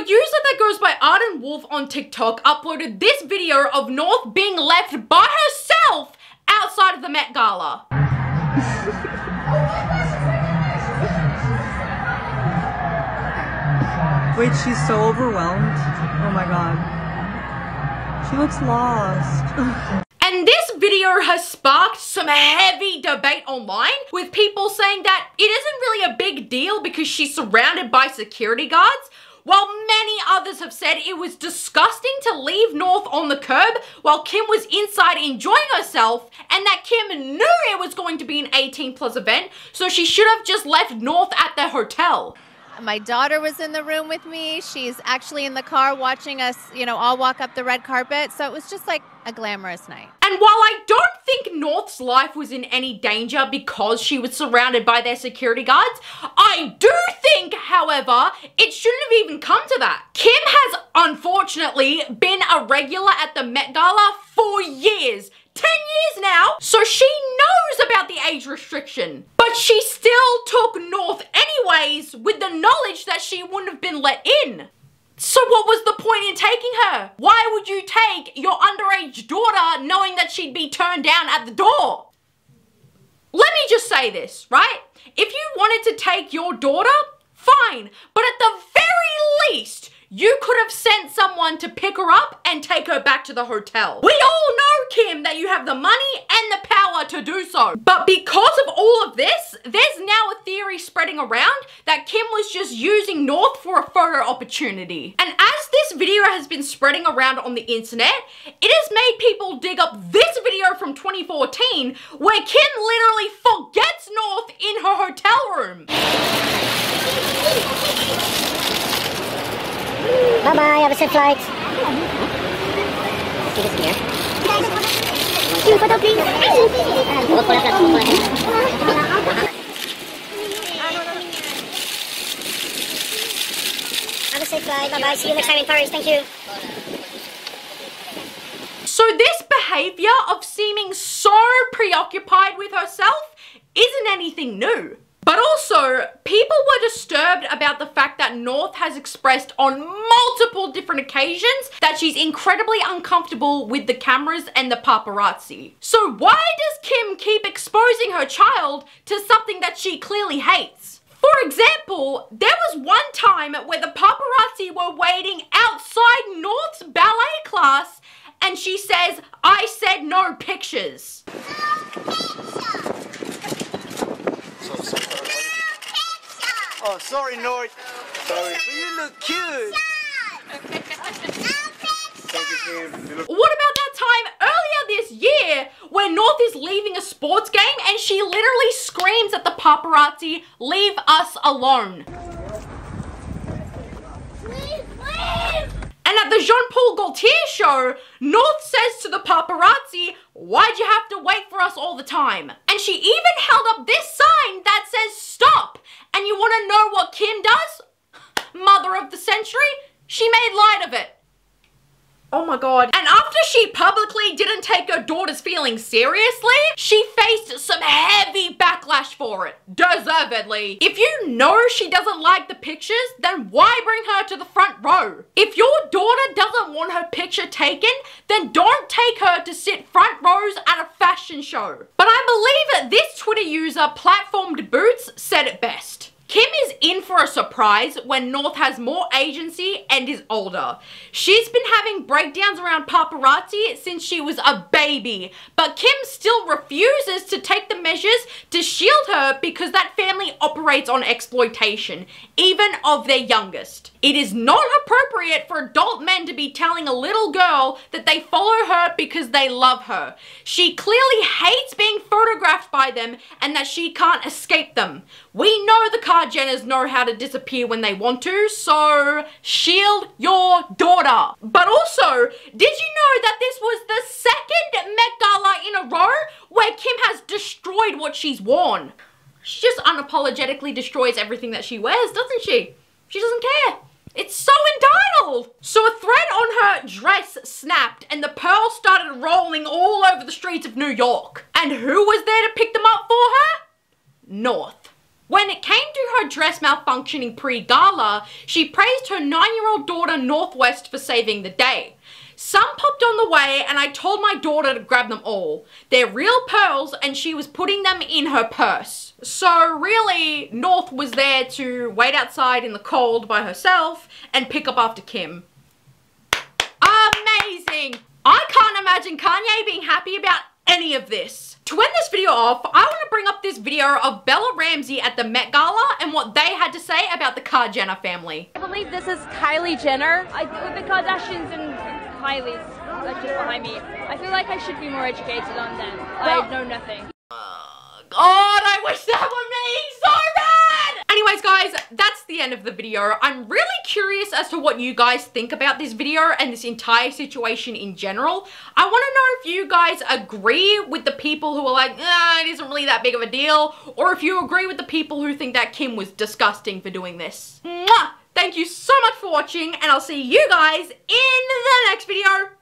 a user that goes by Arden Wolf on TikTok uploaded this video of North being left by herself outside of the Met Gala. Wait, she's so overwhelmed. Oh my god. She looks lost. And this video has sparked some heavy debate online with people saying that it isn't really a big deal because she's surrounded by security guards, while many others have said it was disgusting to leave North on the curb while Kim was inside enjoying herself and that Kim knew it was going to be an 18 plus event, so she should have just left North at the hotel. My daughter was in the room with me. She's actually in the car watching us, you know, all walk up the red carpet. So it was just like a glamorous night. And while I don't think North's life was in any danger because she was surrounded by their security guards, I do however, it shouldn't have even come to that. Kim has unfortunately been a regular at the Met Gala for years. 10 years now, so she knows about the age restriction. But she still took North anyways with the knowledge that she wouldn't have been let in. So what was the point in taking her? Why would you take your underage daughter knowing that she'd be turned down at the door? Let me just say this, right? If you wanted to take your daughter, fine. But at the very least, you could have sent someone to pick her up and take her back to the hotel. We all know, Kim, that you have the money and the power to do so. But because of all of this, there's now a theory spreading around that Kim was just using North for a photo opportunity. And as this video has been spreading around on the internet, it has made people dig up this video from 2014 where Kim literally forgets North in her hotel room. Bye bye, have a safe flight. Here. Have a safe flight. Bye bye. See you next time in Paris. Thank you. So this behavior of seeming so preoccupied with herself isn't anything new. But also, people were disturbed about the that North has expressed on multiple different occasions that she's incredibly uncomfortable with the cameras and the paparazzi. So why does Kim keep exposing her child to something that she clearly hates? For example, there was one time where the paparazzi were waiting outside North's ballet class and she says, I said no pictures. Oh, sorry, North. Oh, What about that time earlier this year where North is leaving a sports game and she literally screams at the paparazzi, leave us alone. And at the Jean-Paul Gaultier show, North says to the paparazzi, why'd you have to wait for us all the time? And she even held up this sign that says stop. And you wanna know what Kim does? Mother of the century? She made light of it. Oh my god. And after she publicly didn't take her daughter's feelings seriously, she faced some heavy backlash for it. Deservedly. If you know she doesn't like the pictures, then why bring her to the front row? If your daughter doesn't want her picture taken, then don't take her to sit front rows at a fashion show. But I believe this Twitter user, Platformed Boots, said it best. Kim is in for a surprise when North has more agency and is older. She's been having breakdowns around paparazzi since she was a baby, but Kim still refuses to take the measures to shield her because that family operates on exploitation, even of their youngest. It is not appropriate for adult men to be telling a little girl that they follow her because they love her. She clearly hates by them and that she can't escape them. We know the Kardashians know how to disappear when they want to, so shield your daughter. But also, did you know that this was the second Met Gala in a row where Kim has destroyed what she's worn? She just unapologetically destroys everything that she wears, doesn't she? She doesn't care. It's so entitled! So a thread on her dress snapped and the pearls started rolling all over the streets of New York. And who was there to pick them up for her? North. When it came to her dress malfunctioning pre-gala, she praised her nine-year-old daughter North West for saving the day. Some popped on the way and I told my daughter to grab them all. They're real pearls and she was putting them in her purse. So really, North was there to wait outside in the cold by herself and pick up after Kim. Amazing! I can't imagine Kanye being happy about any of this. To end this video off, I want to bring up this video of Bella Ramsey at the Met Gala and what they had to say about the Kar Jenner family. I believe this is Kylie Jenner. I, with the Kardashians and, Kylie's like just behind me, I feel like I should be more educated on them. Well- I know nothing. God, I wish that were me so bad! Anyways, guys, that's the end of the video. I'm really curious as to what you guys think about this video and this entire situation in general. I want to know if you guys agree with the people who are like, it isn't really that big of a deal, or if you agree with the people who think that Kim was disgusting for doing this. Mwah! Thank you so much for watching, and I'll see you guys in the next video.